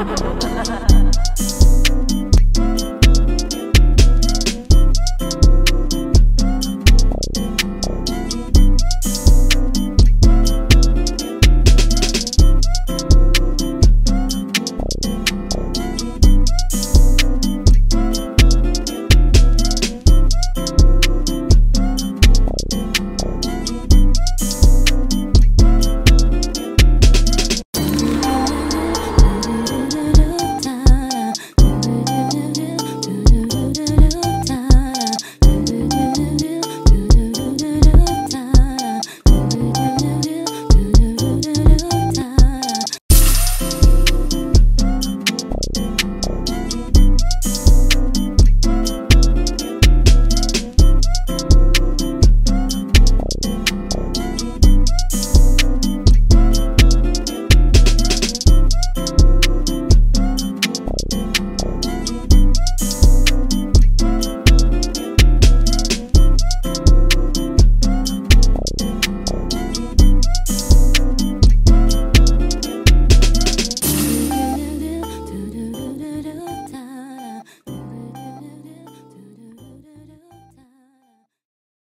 なななな!